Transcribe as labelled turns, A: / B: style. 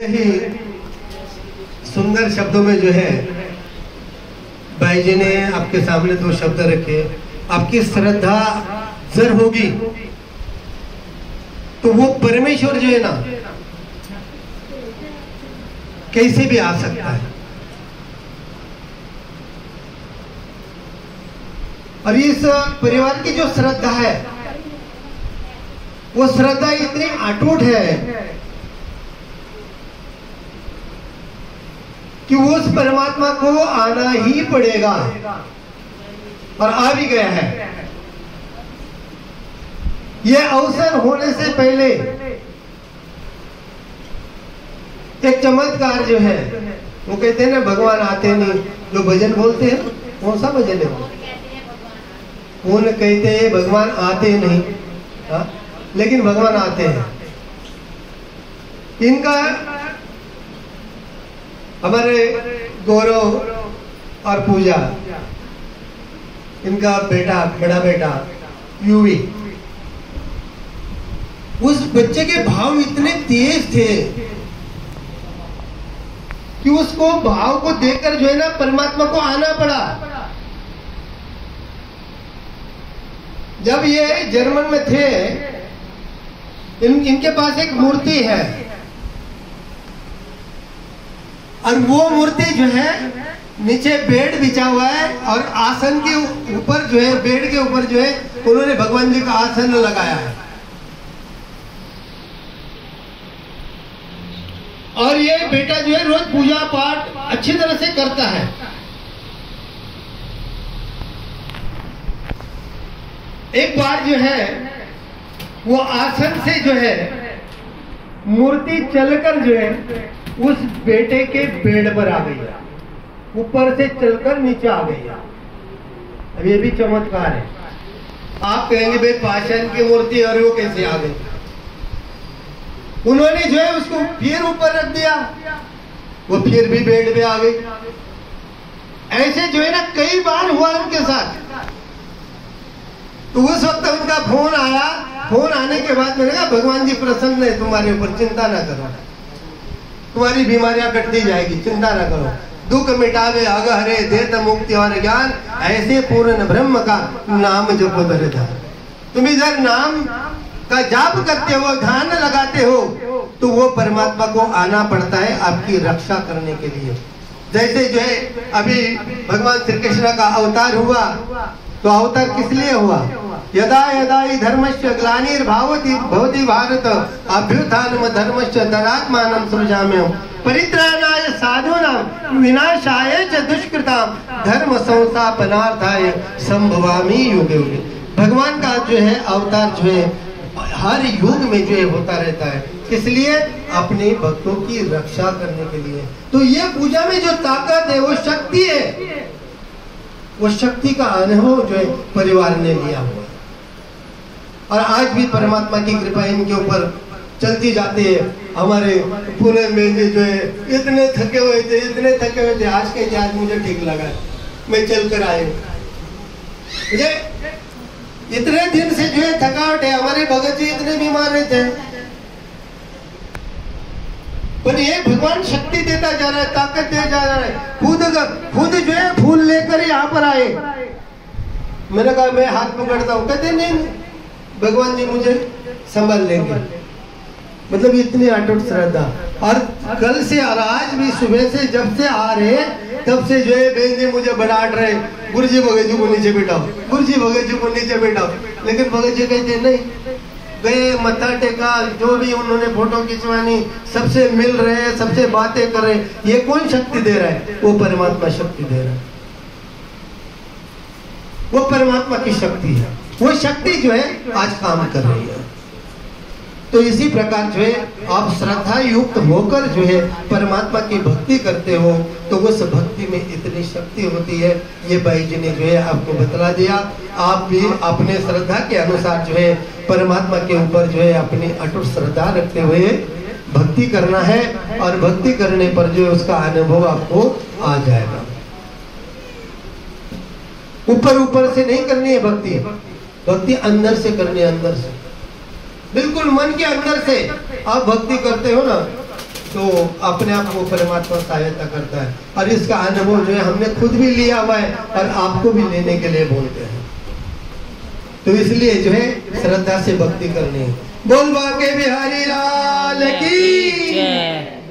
A: ही, सुंदर शब्दों में जो है, भाई जी ने आपके सामने दो शब्द रखे। आपकी श्रद्धा जर होगी तो वो परमेश्वर जो है ना, कैसे भी आ सकता है। और इस परिवार की जो श्रद्धा है, वो श्रद्धा इतनी अटूट है कि उस परमात्मा को आना ही पड़ेगा। और आ भी गया है। यह अवसर होने से पहले एक चमत्कार जो है, वो कहते हैं ना, भगवान आते नहीं, जो भजन बोलते हैं, कौन सा भजन है उन कहते हैं, भगवान आते नहीं। हा? लेकिन भगवान आते हैं। इनका हमारे गौरव और पूजा इनका बेटा बड़ा बेटा यूवी। उस बच्चे के भाव इतने तेज थे कि उसको भाव को देखकर जो है ना परमात्मा को आना पड़ा। जब ये जर्मन में थे इन, इनके पास एक मूर्ति है। और वो मूर्ति जो है, नीचे बेड बिछा हुआ है और आसन के ऊपर जो है, बेड के ऊपर जो है, उन्होंने भगवान जी का आसन लगाया है। और ये बेटा जो है, रोज पूजा पाठ अच्छी तरह से करता है। एक बार जो है, वो आसन से जो है, मूर्ति चलकर जो है उस बेटे के बेड पर आ गई ऊपर से चलकर नीचे आ गई अब ये भी चमत्कार है। आप कहेंगे, भाई, पाषाण की मूर्ति और वो कैसे आ गई? उन्होंने जो है उसको फिर ऊपर रख दिया। वो फिर भी बेड पे आ गई। ऐसे जो है ना, कई बार हुआ उनके साथ। तो उस वक्त उनका फ़ोन आया। फ़ोन आने के बाद मैंने कहा, भगवान जी, प्रसन्न है, तुम्हारे ऊपर चिंता ना करो। तुम्हारी बीमारियाँ कटती जाएगी, चिंता ना करो। दुख मिटावे अगहरे देत मुक्ति और ज्ञान, ऐसे पूर्ण ब्रह्म का नाम जप धरता तुम इधर नाम का जाप करते हो, ध्यान लगाते हो तो वो परमात्मा को आना पड़ता है आपकी रक्षा करने के लिए। जैसे जो है, अभी भगवान श्री कृष्ण का अवतार हुआ तो अवतार किस लिए हुआ? यदा यदा ही धर्मस्य ग्लानिर्भावति भवति भारत, अभ्युत्थानम धर्मस्य तदात्मानं सृजाम्यहम् परित्राणाय साधूनां विनाशाय च दुष्कृताम धर्म संस्थापनार्थाय संभवामि युगे युगे। भगवान का जो है, अवतार जो है, हर युग में जो है होता रहता है। इसलिए अपने भक्तों की रक्षा करने के लिए। तो ये पूजा में जो ताकत है, वो शक्ति है। वो शक्ति का अनुभव जो है, परिवार ने लिया हुआ और आज भी परमात्मा की कृपा इनके ऊपर चलती जाती है। हमारे पुणे में जो है इतने थके हुए थे इतने थके हुए थे आज के आज मुझे ठीक लगा मैं चल कर आए मुझे इतने दिन से जो है थकावट है हमारे भगत जी इतने बीमार रहते हैं। पर ये भगवान शक्ति देता जा रहा है ताकत दे जा रहा है। खुद खुद जो है फूल लेकर यहाँ पर आए। मैंने कहा मैं हाथ पकड़ता हूँ। कहते नहीं, नहीं। भगवान जी मुझे संभाल लेंगे। मतलब इतनी अटूट श्रद्धा। और कल से और आज भी सुबह से जब से आ रहे तब से जो है बहन जी मुझे बढ़ाट रहे। गुरु जी भगत जी को नीचे बैठाओ। गुरु जी भगत जी को नीचे बैठाओ। लेकिन भगत जी कहते नहीं गए मत्था टेका जो भी उन्होंने फ़ोटो खिंचवानी सबसे मिल रहे सबसे बातें कर रहे ये कौन शक्ति दे रहा है? वो परमात्मा शक्ति दे रहा है। वो परमात्मा की शक्ति है। वो शक्ति जो है आज काम कर रही है। तो इसी प्रकार जो है, आप श्रद्धा युक्त होकर जो है, परमात्मा की भक्ति करते हो तो उस भक्ति में इतनी शक्ति होती है। ये भाई जी ने जो है आपको बतला दिया। आप भी अपने श्रद्धा के अनुसार जो है, परमात्मा के ऊपर जो है, अपनी अटूट श्रद्धा रखते हुए भक्ति करना है और भक्ति करने पर जो है, उसका अनुभव आपको आ जाएगा। ऊपर ऊपर से नहीं करनी है भक्ति। भक्ति अंदर से करनी है, अंदर से। बिल्कुल मन के अंदर से। आप भक्ति करते हो ना तो अपने आप को परमात्मा सहायता करता है। और इसका अनुभव जो है, हमने खुद भी लिया हुआ है और आपको भी लेने के लिए बोलते हैं। तो इसलिए जो है, श्रद्धा से भक्ति करनी है। बोल बाके बिहारी लाल की।